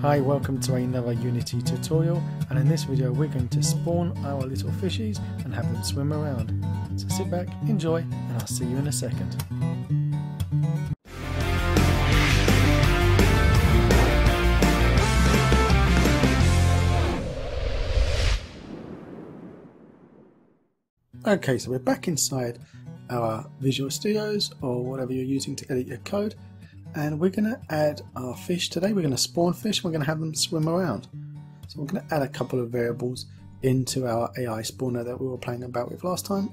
Hi, welcome to another Unity tutorial and in this video we're going to spawn our little fishies and have them swim around. So sit back, enjoy and I'll see you in a second. Okay, so we're back inside our Visual Studios or whatever you're using to edit your code and we're going to add our fish today. We're going to spawn fish and we're going to have them swim around. So we're going to add a couple of variables into our AI spawner that we were playing about with last time.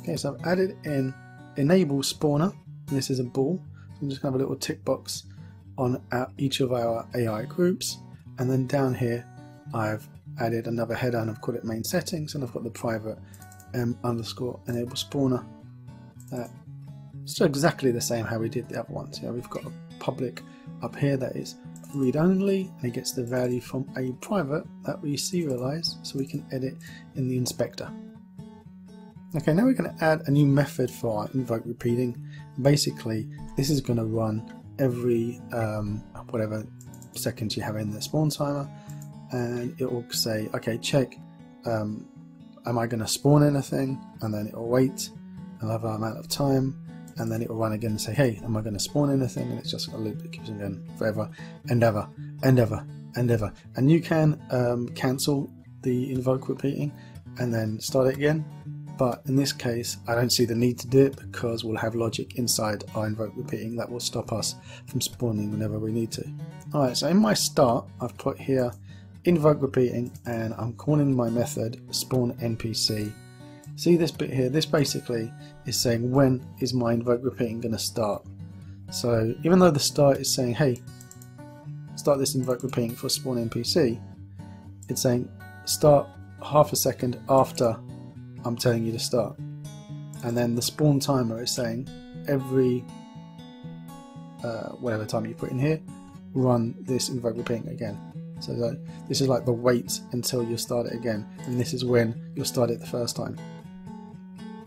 Okay, so I've added in enable spawner. This is a bool. So I'm just going to have a little tick box on our, each of our AI groups. And then down here, I've added another header and I've called it main settings and I've got the private m underscore enable spawner that so exactly the same how we did the other ones. Yeah, we've got a public up here that is read only and it gets the value from a private that we serialize so we can edit in the inspector. Okay, now we're going to add a new method for our invoke repeating. Basically, this is going to run every um, whatever seconds you have in the spawn timer and it will say, okay, check, um, am I going to spawn anything? And then it will wait another amount of time and then it will run again and say, hey, am I going to spawn anything? And it's just a loop that keeps on going forever and ever and ever and ever. And you can um, cancel the invoke repeating and then start it again. But in this case, I don't see the need to do it because we'll have logic inside our invoke repeating that will stop us from spawning whenever we need to. Alright, so in my start, I've put here invoke repeating and I'm calling my method spawn NPC See this bit here? This basically is saying when is my invoke repeating going to start. So even though the start is saying, hey, start this invoke repeating for spawn NPC, it's saying start half a second after I'm telling you to start. And then the spawn timer is saying every uh, whatever time you put in here, run this invoke repeating again. So this is like the wait until you start it again, and this is when you'll start it the first time.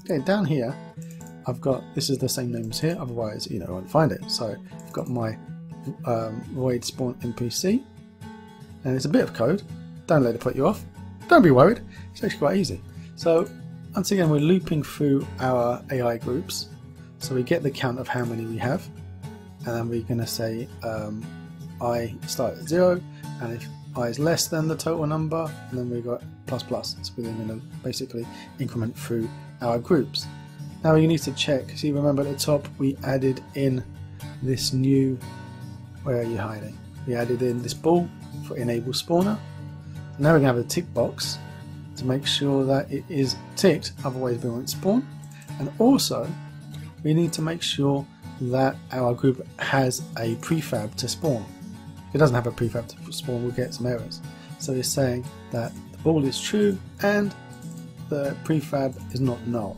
Okay, down here, I've got, this is the same name as here, otherwise, you know, I won't find it. So I've got my um, void spawn NPC, and it's a bit of code. Don't let it put you off. Don't be worried, it's actually quite easy. So once again, we're looping through our AI groups. So we get the count of how many we have, and then we're going to say um, I start at zero, and if i is less than the total number, and then we've got plus plus. So we're going to basically increment through our groups. Now you need to check, see remember at the top we added in this new, where are you hiding? We added in this bool for enable spawner. Now we're going to have a tick box to make sure that it is ticked, otherwise we won't spawn. And also we need to make sure that our group has a prefab to spawn. If it doesn't have a prefab to spawn, we'll get some errors. So it's saying that the bool is true and the prefab is not null.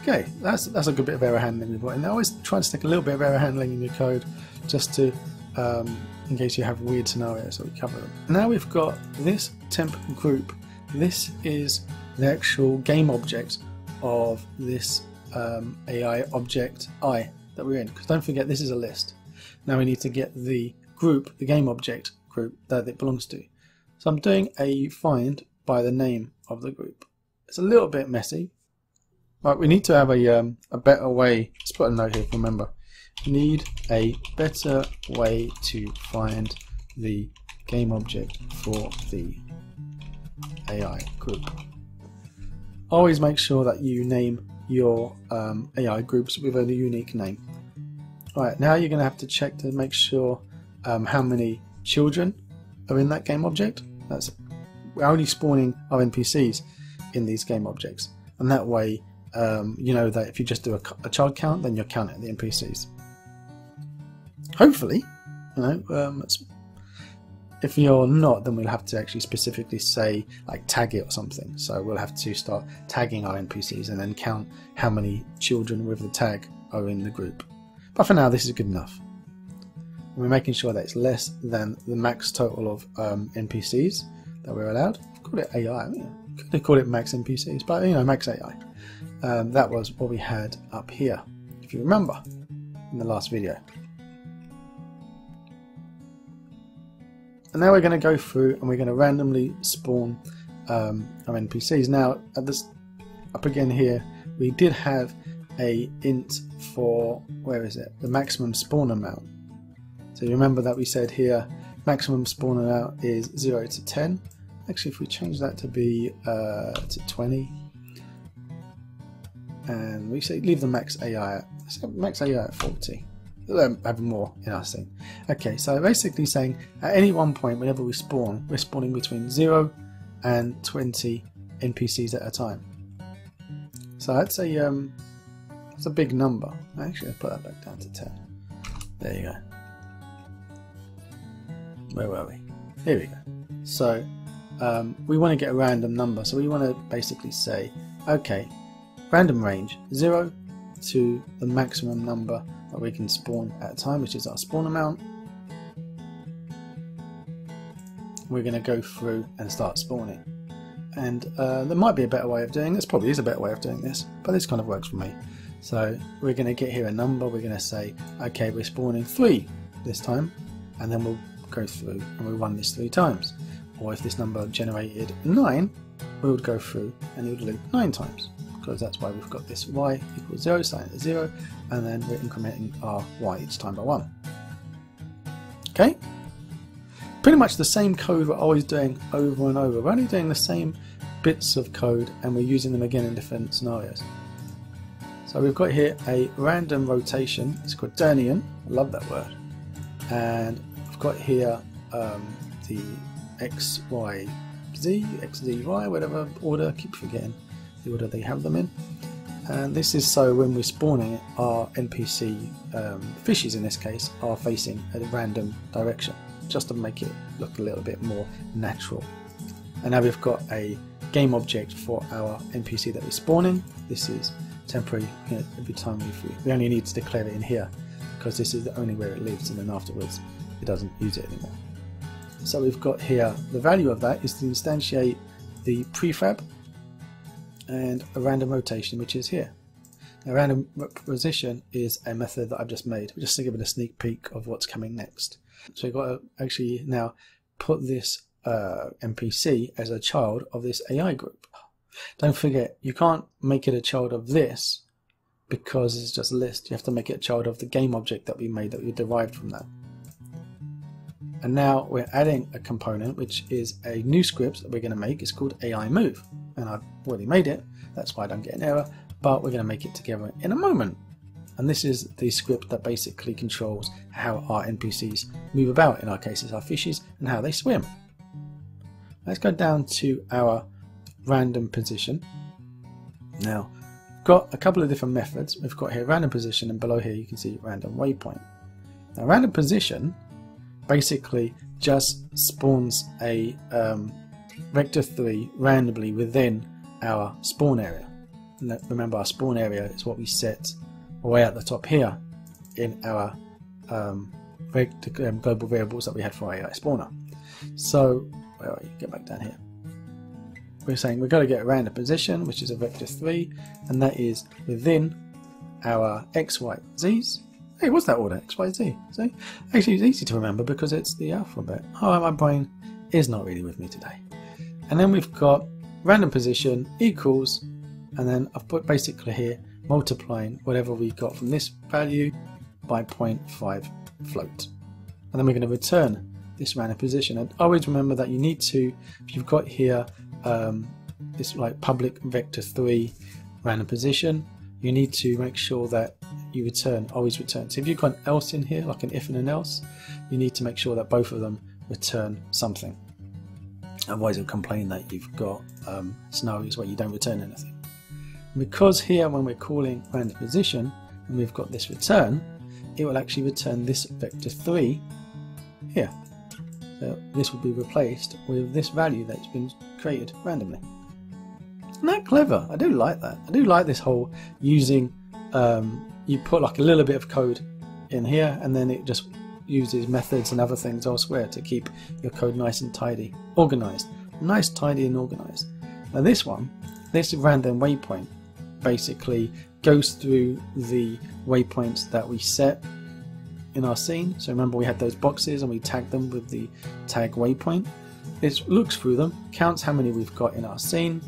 Okay, that's that's a good bit of error handling we've got. And I always try to stick a little bit of error handling in your code just to um, in case you have weird scenarios so we cover them. Now we've got this temp group. This is the actual game object of this um, AI object I that we're in. Because don't forget this is a list. Now we need to get the group, the game object group that it belongs to. So I'm doing a find by the name of the group. It's a little bit messy, but we need to have a, um, a better way. Let's put a note here, remember. Need a better way to find the game object for the AI group. Always make sure that you name your um, AI groups with a unique name. Alright, now you're going to have to check to make sure um, how many children are in that game object. That's we're only spawning our NPCs in these game objects, and that way um, you know that if you just do a, a, child count, then you're counting the NPCs. Hopefully, you know, um, if you're not, then we'll have to actually specifically say like tag it or something. So we'll have to start tagging our NPCs and then count how many children with the tag are in the group. But for now, this is good enough. We're making sure that it's less than the max total of um, NPCs that we're allowed. Call it AI. Could have called it max NPCs, but you know, max AI. Um, that was what we had up here, if you remember, in the last video. And now we're going to go through and we're going to randomly spawn um, our NPCs. Now, at this up again here, we did have a int for where is it? The maximum spawn amount. So you remember that we said here maximum spawn amount is 0 to 10. Actually, if we change that to be uh, to 20, and we say leave the max AI at max AI at 40. We'll have more in our scene. Okay, so basically saying at any one point, whenever we spawn, we're spawning between 0 and 20 NPCs at a time. So that's a um, that's a big number. Actually, I'll put that back down to 10. There you go. Where were we? Here we go. So um, we want to get a random number. So we want to basically say, okay, random range 0 to the maximum number that we can spawn at a time, which is our spawn amount. We're going to go through and start spawning. And uh, there might be a better way of doing this, probably is a better way of doing this, but this kind of works for me. So we're going to get here a number, we're going to say, okay, we're spawning 3 this time, and then we'll go through and we'll run this 3 times. Or if this number generated 9, we would go through and it would loop 9 times because that's why we've got this y equals 0, sign at 0, and then we're incrementing our y each time by 1. Okay? Pretty much the same code we're always doing over and over. We're only doing the same bits of code and we're using them again in different scenarios. So we've got here a random rotation, it's called Quaternion, I love that word. And I've got here um, the x, y, z, x, z, y, whatever order, I keep forgetting the order they have them in. And this is so when we're spawning, our NPC um, fishes in this case are facing a random direction, just to make it look a little bit more natural. And now we've got a game object for our NPC that we're spawning. This is temporary you know, every time we, we only need to declare it in here because this is the only where it lives and then afterwards it doesn't use it anymore. So we've got here the value of that is to instantiate the prefab and a random rotation, which is here. Now, random position is a method that I've just made, just to give it a sneak peek of what's coming next. So you've got to actually now put this uh, NPC as a child of this AI group. Don't forget, you can't make it a child of this because it's just a list. You have to make it a child of the game object that we made that we derived from that. And now we're adding a component which is a new script that we're going to make. It's called AI move. And I've already made it. That's why I don't get an error. But we're going to make it together in a moment. And this is the script that basically controls how our NPCs move about, in our cases our fishes, and how they swim. Let's go down to our random position. Now, we've got a couple of different methods. We've got here random position, and below here you can see random waypoint. Now, random position basically just spawns a um, vector 3 randomly within our spawn area. And remember our spawn area is what we set way at the top here in our um, vector, um, global variables that we had for AI spawner. So, where are you? Get back down here. We're saying we've got to get a random position, which is a vector 3, and that is within our x, y, z's Hey, what's that order? X, Y, Z. See? Actually, it's easy to remember because it's the alphabet. Oh, my brain is not really with me today. And then we've got random position equals, and then I've put basically here multiplying whatever we got from this value by 0.5 float. And then we're going to return this random position. And always remember that you need to, if you've got here um, this like public vector 3 random position, you need to make sure that you return, always return. So if you've got an else in here, like an if and an else, you need to make sure that both of them return something. Otherwise it'll complain that you've got um, scenarios where you don't return anything. because here when we're calling random position and we've got this return, it will actually return this vector 3 here. So this will be replaced with this value that's been created randomly. Isn't that clever? I do like that. I do like this whole using um, you put like a little bit of code in here and then it just uses methods and other things elsewhere to keep your code nice and tidy, organized. Nice, tidy, and organized. Now, this one, this random waypoint, basically goes through the waypoints that we set in our scene. So remember we had those boxes and we tagged them with the tag waypoint. It looks through them, counts how many we've got in our scene,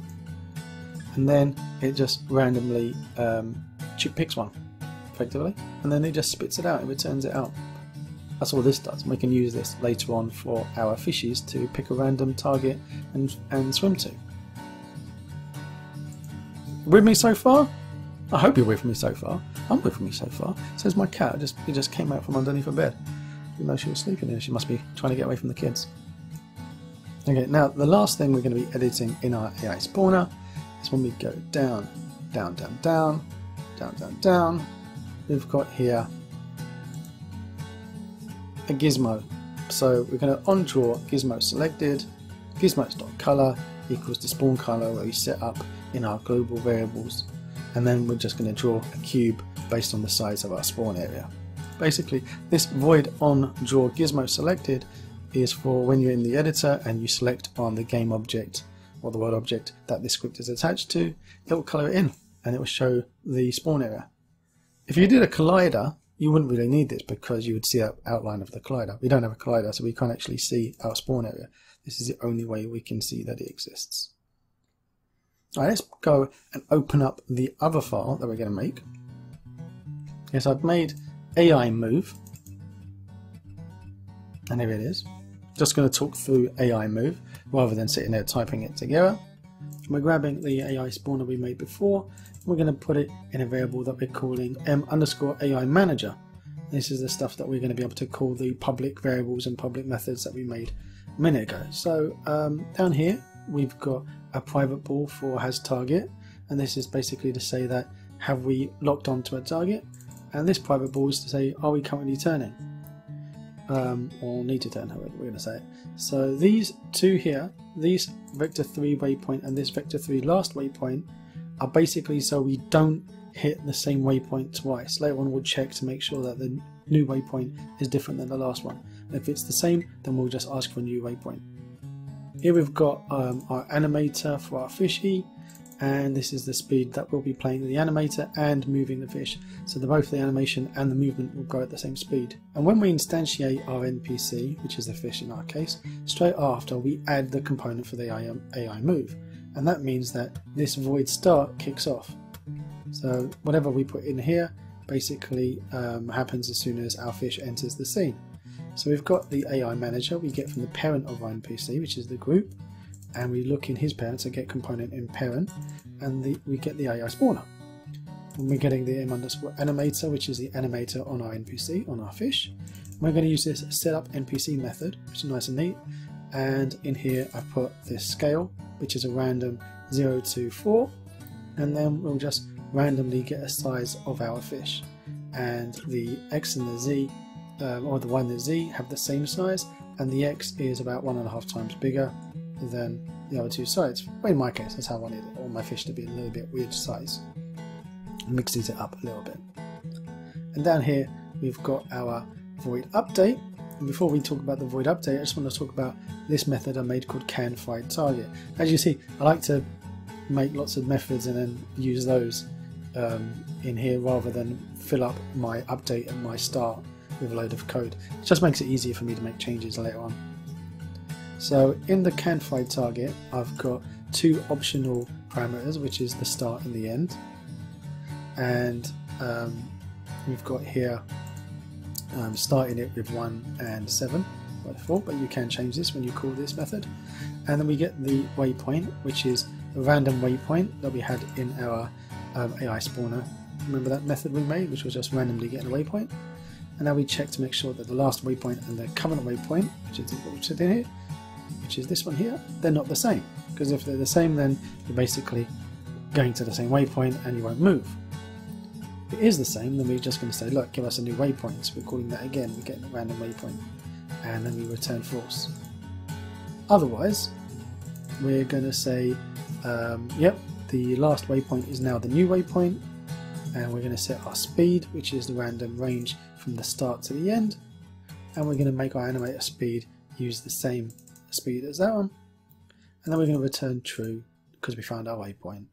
and then it just randomly um, picks one, effectively, and then it just spits it out, it returns it out. That's all this does. We can use this later on for our fishes to pick a random target and, and swim to. With me so far? I hope you're with me so far. I'm with me so far. Says my cat. Just he just came out from underneath her bed. Even though she was sleeping in, she must be trying to get away from the kids. Okay, now the last thing we're going to be editing in our AI spawner is when we go down, down, down, down, down, down, down. We've got here a gizmo. So we're going to on draw gizmo selected, gizmos.color equals the spawn color where we set up in our global variables and then we're just going to draw a cube based on the size of our spawn area. Basically this void on draw gizmo selected is for when you're in the editor and you select on the game object or the world object that this script is attached to, it will color it in and it will show the spawn area. If you did a collider, you wouldn't really need this because you would see that outline of the collider. We don't have a collider, so we can't actually see our spawn area. This is the only way we can see that it exists. Alright, let's go and open up the other file that we're going to make. Yes, I've made AI move. And here it is. Just going to talk through AI move rather than sitting there typing it together. We're grabbing the AI spawner we made before. We're going to put it in a variable that we're calling m underscore AI manager. This is the stuff that we're going to be able to call the public variables and public methods that we made a minute ago. So um, down here we've got a private bool for has target and this is basically to say that have we locked onto a target and this private bool is to say are we currently turning um, or need to turn however we're going to say it. So these two here, these vector 3 waypoint and this vector 3 last waypoint are basically so we don't hit the same waypoint twice. Later on we'll check to make sure that the new waypoint is different than the last one. if it's the same then we'll just ask for a new waypoint. Here we've got um, our animator for our fishy and this is the speed that we'll be playing the animator and moving the fish. So the, both the animation and the movement will go at the same speed. And when we instantiate our NPC, which is the fish in our case, straight after we add the component for the AI, AI move. And that means that this void start kicks off. So whatever we put in here basically um, happens as soon as our fish enters the scene. So we've got the AI manager we get from the parent of our NPC, which is the group, and we look in his parent to get component in parent, and the, we get the AI spawner. And we're getting the m underscore animator, which is the animator on our NPC, on our fish. We're going to use this setup NPC method, which is nice and neat. And in here I've put this scale, which is a random 0 to 4, and then we'll just randomly get a size of our fish. And the x and the z um, or the y and the z have the same size and the x is about one and a half times bigger than the other two sides. Well, in my case, that's how I wanted all my fish to be a little bit weird size. Mixes it up a little bit. And down here, we've got our void update. And before we talk about the void update, I just want to talk about this method I made called can find target. As you see, I like to make lots of methods and then use those um, in here rather than fill up my update and my start with a load of code. It just makes it easier for me to make changes later on. So in the can target, I've got two optional parameters, which is the start and the end. And um, we've got here um, starting it with 1 and 7 by default, but you can change this when you call this method. And then we get the waypoint, which is a random waypoint that we had in our um, AI spawner. Remember that method we made, which was just randomly getting a waypoint? And now we check to make sure that the last waypoint and the current waypoint, which is is in here, which is this one here, they're not the same. Because if they're the same, then you're basically going to the same waypoint and you won't move. If it is the same, then we're just going to say, look, give us a new waypoint. So we're calling that again, we're getting a random waypoint, and then we return false. Otherwise, we're going to say, um, yep, the last waypoint is now the new waypoint, and we're going to set our speed, which is the random range from the start to the end and we're going to make our animator speed use the same speed as that one and then we're going to return true because we found our waypoint.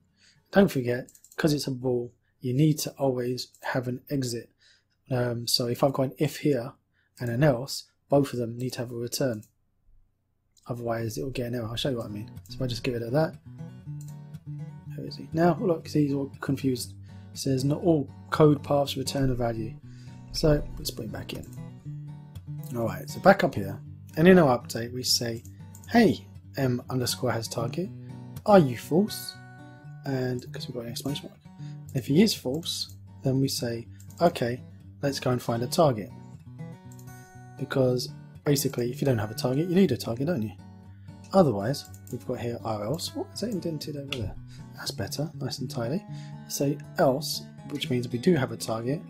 Don't forget, because it's a bool, you need to always have an exit Um, so if I've got an if here and an else, both of them need to have a return. Otherwise it will get an error. I'll show you what I mean. So if I just get rid of that. Now look, he's all confused. It says not all code paths return a value. So let's put it back in. Alright, so back up here. And in our update we say, hey, m underscore has target. Are you false? And because we've got an exclamation mark. If he is false, then we say, okay, let's go and find a target. Because basically, if you don't have a target, you need a target, don't you? Otherwise, we've got here our else. What is that indented over there? That's better, nice and tidy. Say else, which means we do have a target.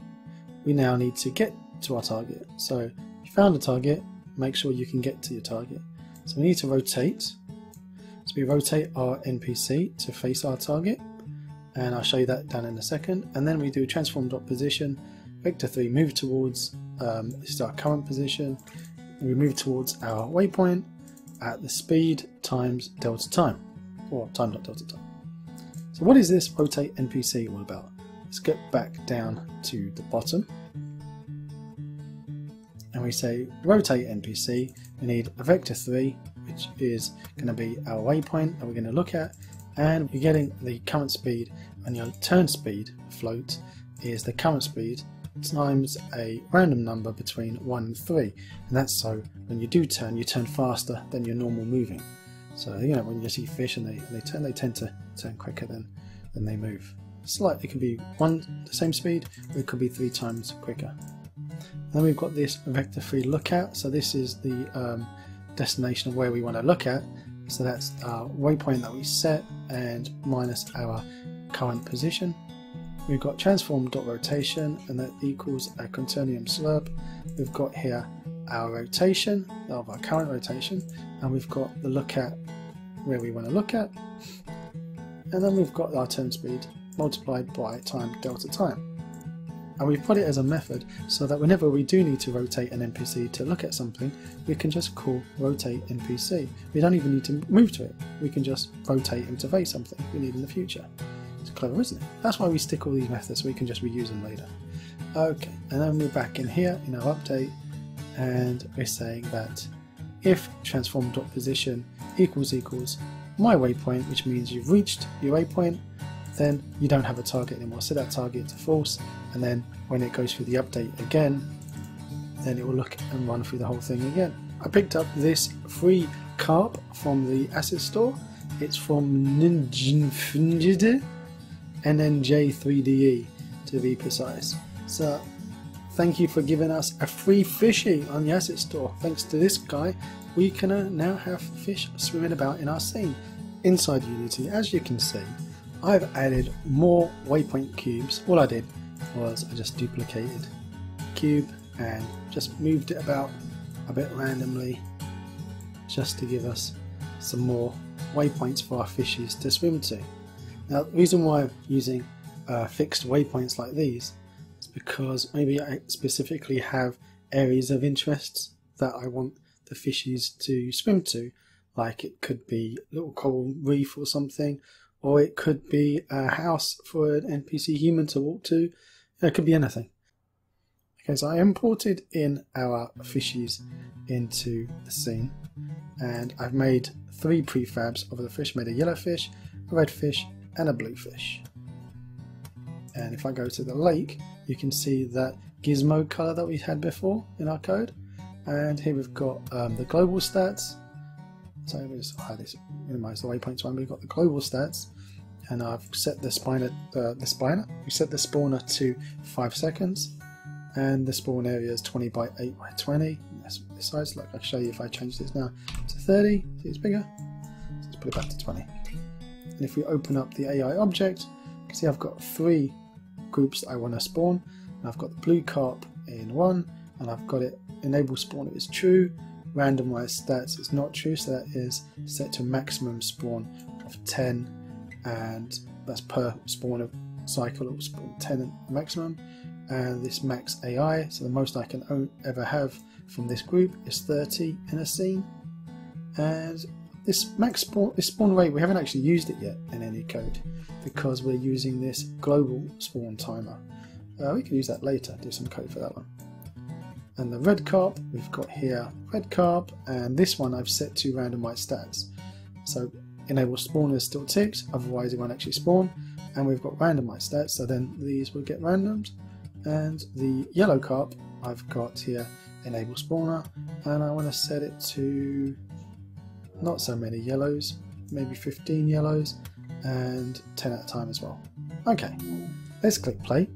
We now need to get to our target. So if you found a target, make sure you can get to your target. So we need to rotate. So we rotate our NPC to face our target and I'll show you that down in a second. And then we do transform dot position, vector 3 move towards, um, this is our current position, we move towards our waypoint at the speed times delta time, or time dot delta time. So what is this rotate NPC all about? Let's get back down to the bottom. And we say rotate NPC, we need a vector 3 which is going to be our waypoint that we're going to look at. And you're getting the current speed and your turn speed float is the current speed times a random number between 1 and 3 and that's so when you do turn you turn faster than your normal moving. So you know when you see fish and they, they turn they tend to turn quicker than, than they move slightly can be one the same speed or it could be three times quicker. Then we've got this vector 3 lookout. So this is the um, destination of where we want to look at. So that's our waypoint that we set and minus our current position. We've got transform dot rotation and that equals a quaternion Slerp. We've got here our rotation of our current rotation and we've got the look where we want to look at. And then we've got our turn speed multiplied by time delta time and we've put it as a method so that whenever we do need to rotate an NPC to look at something, we can just call rotate NPC. We don't even need to move to it. We can just rotate him to face something we need in the future. It's clever, isn't it? That's why we stick all these methods so we can just reuse them later. Okay, and then we're back in here in our update and we're saying that if transform.position equals equals my waypoint, which means you've reached your waypoint, then you don't have a target anymore. Set that target to false, and then when it goes through the update again, then it will look and run through the whole thing again. I picked up this free carp from the asset store. It's from Ninjinfinjide NNJ3DE to be precise. So thank you for giving us a free fishy on the asset store. Thanks to this guy, we can uh, now have fish swimming about in our scene. Inside Unity, as you can see, I've added more waypoint cubes. All I did was I just duplicated cube and just moved it about a bit randomly just to give us some more waypoints for our fishes to swim to. Now the reason why I'm using uh, fixed waypoints like these is because maybe I specifically have areas of interest that I want the fishes to swim to like it could be a little coral reef or something or it could be a house for an NPC human to walk to. It could be anything. Okay, so I imported in our fishes into the scene and I've made three prefabs of the fish. made a yellow fish, a red fish and a blue fish. And if I go to the lake, you can see that gizmo color that we had before in our code. And here we've got um, the global stats, so me just hide this, minimize the waypoints one. We've got the global stats, and I've set the spawner, uh, the spawner. We set the spawner to five seconds, and the spawn area is 20 by 8 by 20. That's the size. Like I'll show you if I change this now to 30. See, it's bigger. So let's put it back to 20. And if we open up the AI object, you can see I've got three groups I want to spawn. And I've got the blue carp in one, and I've got it enable spawn if it's true randomized stats is not true, so that is set to maximum spawn of 10, and that's per spawn of cycle, it will spawn 10 maximum. And this max AI, so the most I can ever have from this group is 30 in a scene. And this max spawn, this spawn rate, we haven't actually used it yet in any code because we're using this global spawn timer. Uh, we can use that later, do some code for that one. And the red carp, we've got here red carp, and this one I've set to randomize stats. So enable spawners still ticked otherwise it won't actually spawn. And we've got randomized stats, so then these will get randomed. And the yellow carp, I've got here enable spawner, and I want to set it to not so many yellows, maybe 15 yellows, and 10 at a time as well. Okay, let's click play.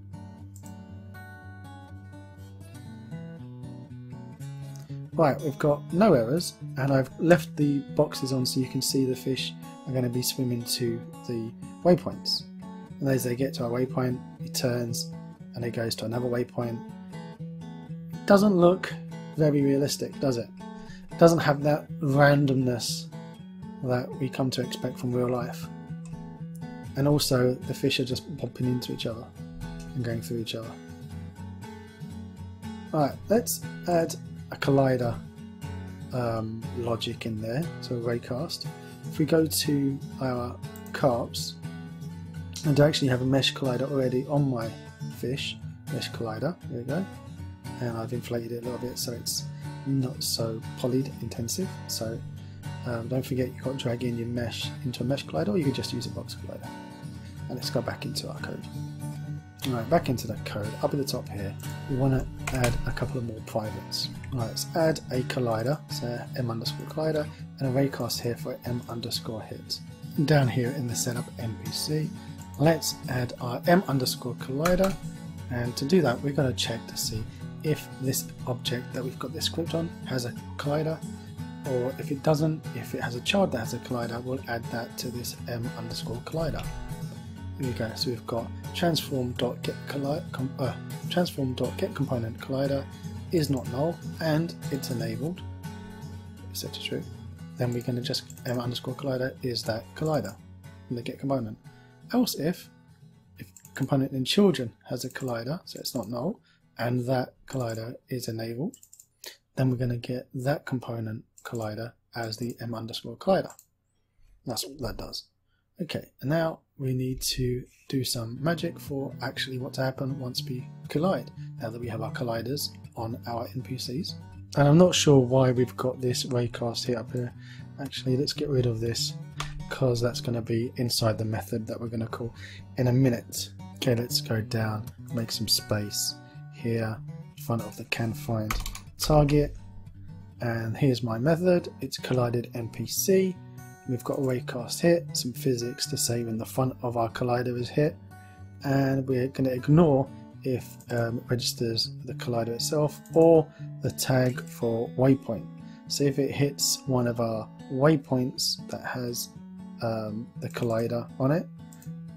Right, we've got no errors, and I've left the boxes on so you can see the fish are going to be swimming to the waypoints. And as they get to a waypoint, it turns and it goes to another waypoint. Doesn't look very realistic, does it? It doesn't have that randomness that we come to expect from real life. And also, the fish are just bumping into each other and going through each other. Alright, let's add a collider um, logic in there, so a raycast. If we go to our carps, and I actually have a mesh collider already on my fish, mesh collider, there we go, and I've inflated it a little bit so it's not so polyed intensive, so um, don't forget you've got to drag in your mesh into a mesh collider or you could just use a box collider. And let's go back into our code. Alright, back into that code, up at the top here, we want to add a couple of more privates. Let's add a collider, so m underscore collider, and a raycast here for m underscore hit. Down here in the setup NPC, let's add our m underscore collider, and to do that we're going to check to see if this object that we've got this script on has a collider, or if it doesn't, if it has a child that has a collider, we'll add that to this m underscore collider. Go. So we've got transform.get com, uh, transform.getComponent collider is not null and it's enabled. Set to true. Then we're going to just m underscore collider is that collider in the get component. Else if if component in children has a collider, so it's not null, and that collider is enabled, then we're going to get that component collider as the m underscore collider. That's what that does. Okay, and now we need to do some magic for actually what to happen once we collide, now that we have our colliders on our NPCs. And I'm not sure why we've got this raycast here up here. Actually, let's get rid of this because that's going to be inside the method that we're going to call in a minute. Okay, let's go down, make some space here in front of the can find target. And here's my method, it's collided NPC We've got a raycast hit, some physics to say when the front of our collider is hit, and we're going to ignore if um, it registers the collider itself or the tag for waypoint. So if it hits one of our waypoints that has um, the collider on it,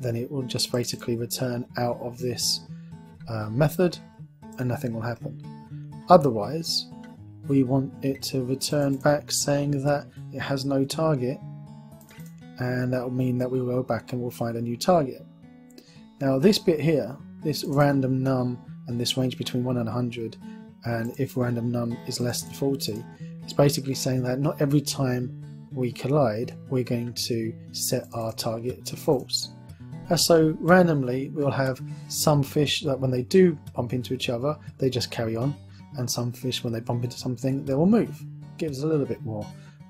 then it will just basically return out of this uh, method and nothing will happen. Otherwise, we want it to return back saying that it has no target and that will mean that we will go back and we'll find a new target. Now this bit here, this random num and this range between 1 and 100 and if random num is less than 40 it's basically saying that not every time we collide we're going to set our target to false. Uh, so randomly we'll have some fish that when they do bump into each other they just carry on and some fish when they bump into something they will move. Gives a little bit more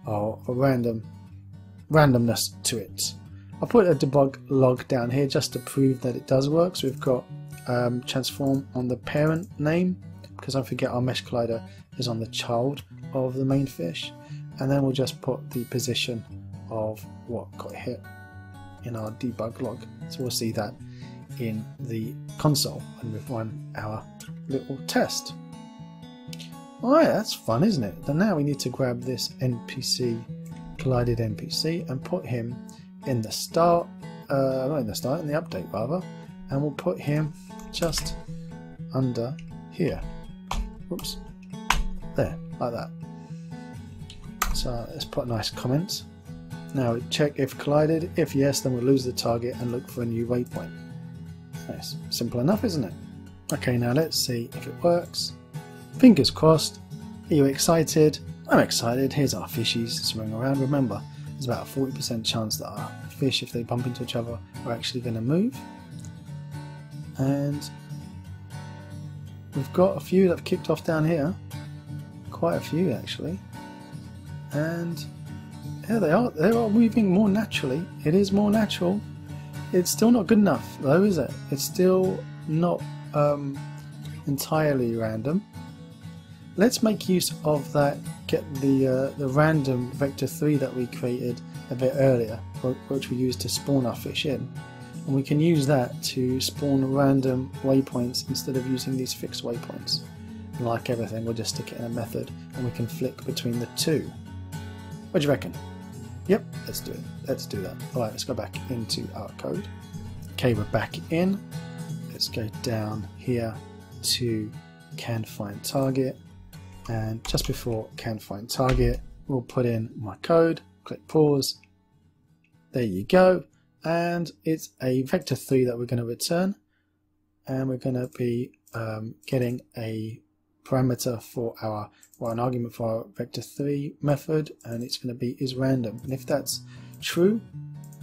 of a random randomness to it. I'll put a debug log down here just to prove that it does work. So we've got um, transform on the parent name because don't forget our mesh collider is on the child of the main fish and then we'll just put the position of what got hit in our debug log. So we'll see that in the console and we've run our little test. Alright, that's fun, isn't it? And now we need to grab this NPC collided NPC and put him in the start, uh, not in the start, in the update rather, and we'll put him just under here. Oops, there, like that. So let's put nice comments. Now check if collided. If yes, then we'll lose the target and look for a new waypoint. Nice, simple enough, isn't it? Okay, now let's see if it works. Fingers crossed. Are you excited? I'm excited. Here's our fishies swimming around. Remember, there's about a 40% chance that our fish, if they bump into each other, are actually going to move. And we've got a few that have kicked off down here. Quite a few actually. And yeah, they are they are moving more naturally. It is more natural. It's still not good enough though, is it? It's still not um, entirely random. Let's make use of that. Get the uh, the random vector three that we created a bit earlier, which we used to spawn our fish in, and we can use that to spawn random waypoints instead of using these fixed waypoints. And like everything, we'll just stick it in a method, and we can flick between the two. What do you reckon? Yep, let's do it. Let's do that. Alright, let's go back into our code. Okay, we're back in. Let's go down here to can find target. And just before can find target, we'll put in my code, click pause. There you go. And it's a vector 3 that we're going to return. And we're going to be um, getting a parameter for our well an argument for our vector 3 method and it's going to be is random and if that's true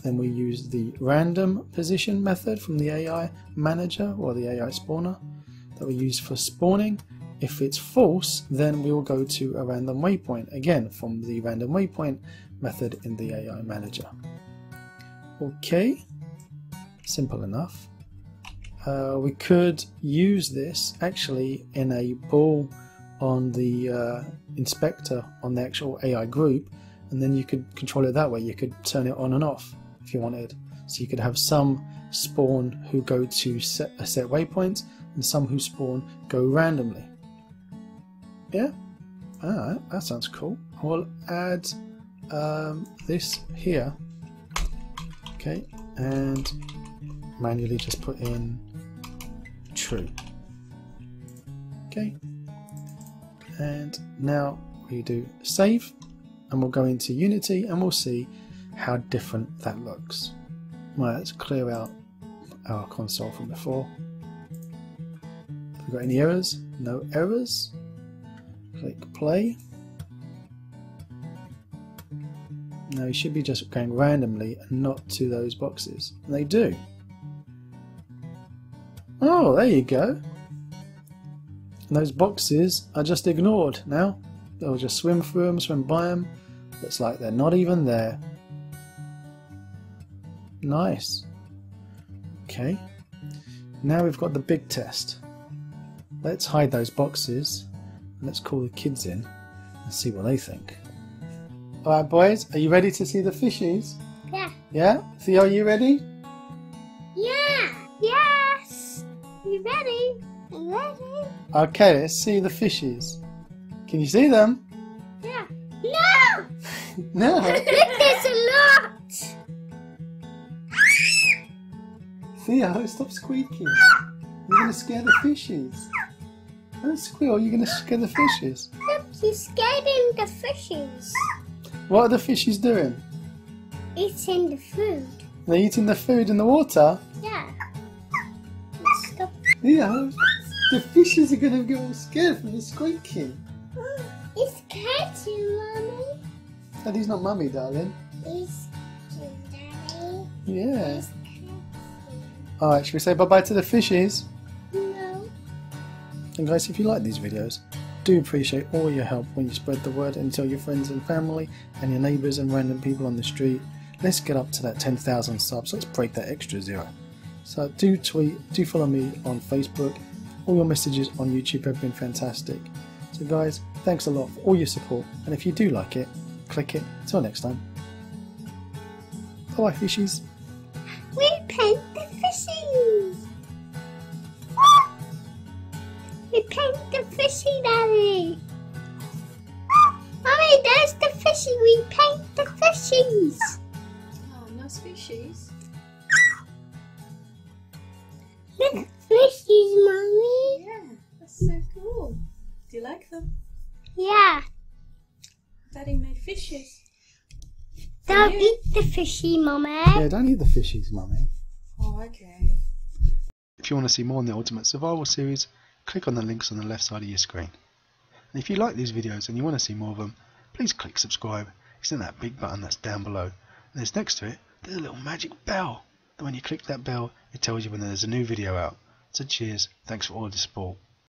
then we use the random position method from the AI manager or the AI spawner that we use for spawning if it's false then we will go to a random waypoint again from the random waypoint method in the AI manager okay simple enough uh, we could use this actually in a bool on the uh, inspector on the actual AI group and then you could control it that way. You could turn it on and off if you wanted. So you could have some spawn who go to set a set waypoint and some who spawn go randomly. Yeah? Alright, that sounds cool. I'll add um, this here. Okay, and manually just put in true. Okay, and now we do save and we'll go into Unity and we'll see how different that looks. Right, let's clear out our console from before. Have we got any errors? No errors. Click play. Now you should be just going randomly and not to those boxes. And they do. Oh, there you go. And those boxes are just ignored now. They'll just swim through them, swim by them. Looks like they're not even there. Nice. Okay. Now we've got the big test. Let's hide those boxes. Let's call the kids in and see what they think. Alright boys, are you ready to see the fishies? Yeah. Yeah? Theo, are you ready? Yeah. Yes. You ready? I'm ready. Okay, let's see the fishies. Can you see them? Yeah. No! No. Look, there's a lot! Theo, stop squeaking. You're going to scare the fishies. Don't squeal, you're going to scare the fishes. Look, he's scaring the fishes. What are the fishes doing? Eating the food. They're eating the food in the water. Yeah. Stop. Theo, the fishes are going to get all scared from the squeaking. Mm, it's catching, Mommy. Oh, he's not mummy, darling. It's Daddy. Yeah. Alright, should we say bye-bye to the fishies? And guys, if you like these videos, do appreciate all your help when you spread the word and tell your friends and family and your neighbours and random people on the street. Let's get up to that 10,000 subs. Let's break that extra zero. So do tweet, do follow me on Facebook. All your messages on YouTube have been fantastic. So guys, thanks a lot for all your support. And if you do like it, click it. Till next time. Bye fishies. We paint the fishies. We paint the fishy, Daddy. Ah, Mommy, there's the fishy. We paint the fishies. Oh, no species. Look, fishies, Mommy. Yeah, that's so cool. Do you like them? Yeah. Daddy made fishes. Don't Yeah. eat the fishy, Mommy. Yeah, don't eat the fishies, mummy. Oh, okay. If you want to see more in the Ultimate Survival series, click on the links on the left side of your screen. And if you like these videos and you want to see more of them, please click subscribe. It's in that big button that's down below. And there's next to it, there's a little magic bell. And when you click that bell, it tells you when there's a new video out. So cheers, thanks for all the support.